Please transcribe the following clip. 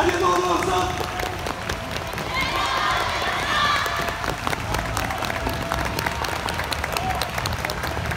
ありがとうございました